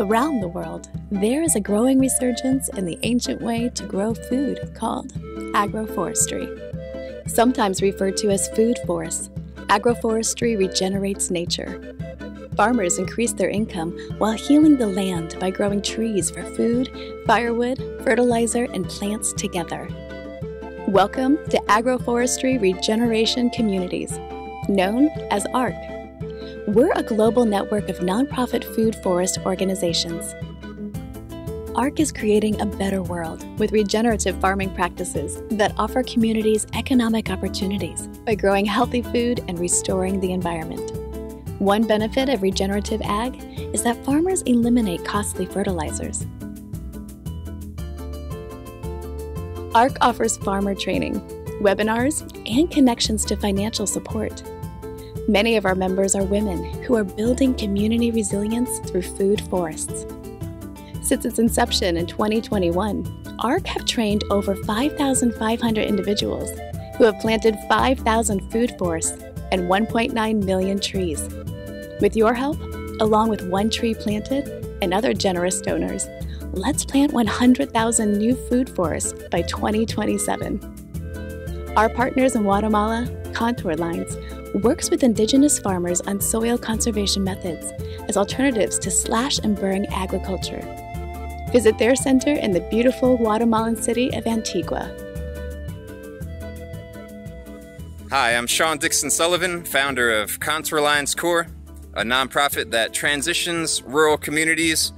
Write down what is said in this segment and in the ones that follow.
Around the world, there is a growing resurgence in the ancient way to grow food called agroforestry. Sometimes referred to as food forests, agroforestry regenerates nature. Farmers increase their income while healing the land by growing trees for food, firewood, fertilizer, and plants together. Welcome to Agroforestry Regeneration Communities, known as ARC. We're a global network of nonprofit food forest organizations. ARC is creating a better world with regenerative farming practices that offer communities economic opportunities by growing healthy food and restoring the environment. One benefit of regenerative ag is that farmers eliminate costly fertilizers ARC offers farmer training, webinars, and connections to financial support. Many of our members are women who are building community resilience through food forests. Since its inception in 2021, ARC have trained over 5,500 individuals who have planted 5,000 food forests and 1.9 million trees. With your help, along with One Tree Planted and other generous donors, let's plant 100,000 new food forests by 2027. Our partners in Guatemala, Contour Lines, works with indigenous farmers on soil conservation methods as alternatives to slash and burn agriculture. Visit their center in the beautiful Guatemalan city of Antigua. Hi, I'm Sean Dixon Sullivan, founder of Contour Lines Corps, a nonprofit that transitions rural communities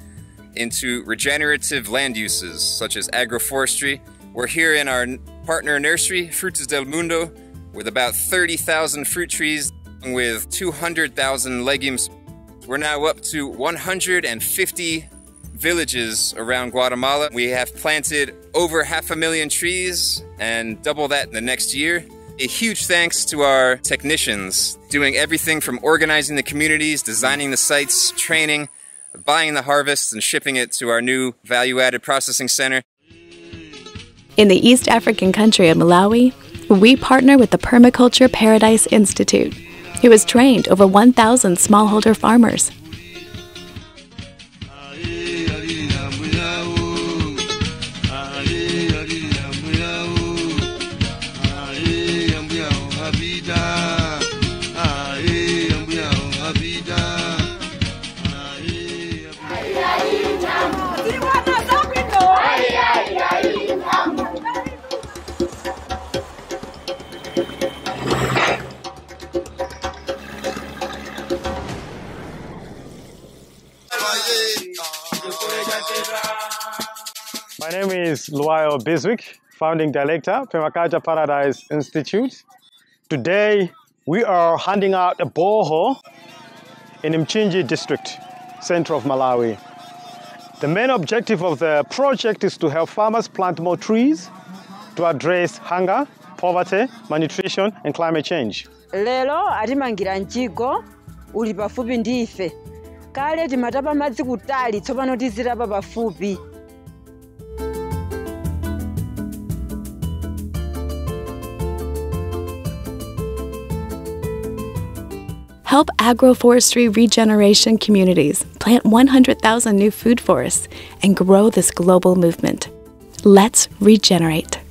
into regenerative land uses such as agroforestry. We're here in our partner nursery, Frutas del Mundo, with about 30,000 fruit trees with 200,000 legumes. We're now up to 150 villages around Guatemala. We have planted over half a million trees and double that in the next year. A huge thanks to our technicians doing everything from organizing the communities, designing the sites, training, buying the harvests, and shipping it to our new value added processing center. In the East African country of Malawi, we partner with the Permaculture Paradise Institute, who has trained over 1,000 smallholder farmers. My name is Luayo Biswick, founding director, Permaculture Paradise Institute. Today, we are handing out a borehole in Mchinji district, center of Malawi. The main objective of the project is to help farmers plant more trees to address hunger, poverty, malnutrition, and climate change. lero atimangira mjigo uli pafupi ndi ife kale timatapa madzi kutali tsopano tizitapa pafupi Help agroforestry regeneration communities plant 100,000 new food forests and grow this global movement. Let's regenerate.